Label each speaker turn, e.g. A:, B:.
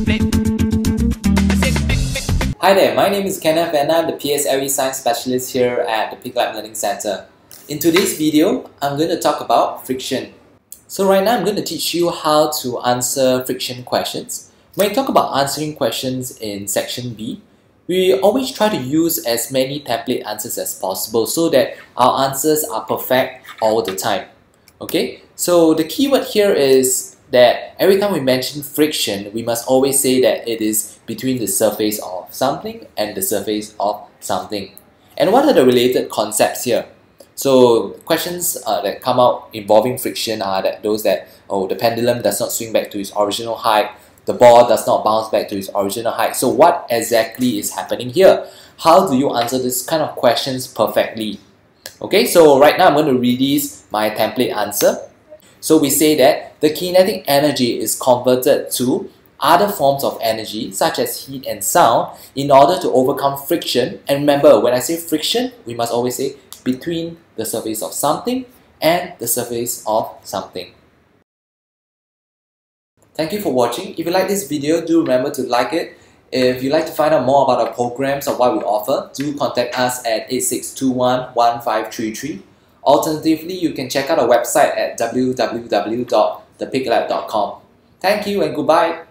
A: Hi there, my name is Kenneth and I'm the PSLE Science Specialist here at the Pique Lab Learning Center. In today's video, I'm going to talk about friction. So right now I'm going to teach you how to answer friction questions. When we talk about answering questions in section B, we always try to use as many template answers as possible so that our answers are perfect all the time. Okay, so the keyword here is that every time we mention friction, we must always say that it is between the surface of something and the surface of something. And what are the related concepts here? So questions uh, that come out involving friction are that those that oh the pendulum does not swing back to its original height, the ball does not bounce back to its original height. So what exactly is happening here? How do you answer this kind of questions perfectly? Okay, so right now I'm going to release my template answer. So we say that the kinetic energy is converted to other forms of energy such as heat and sound in order to overcome friction. And remember, when I say friction, we must always say between the surface of something and the surface of something. Thank you for watching. If you like this video, do remember to like it. If you'd like to find out more about our programs or what we offer, do contact us at 8621-1533 Alternatively, you can check out our website at www.thepiquelab.com. Thank you and goodbye.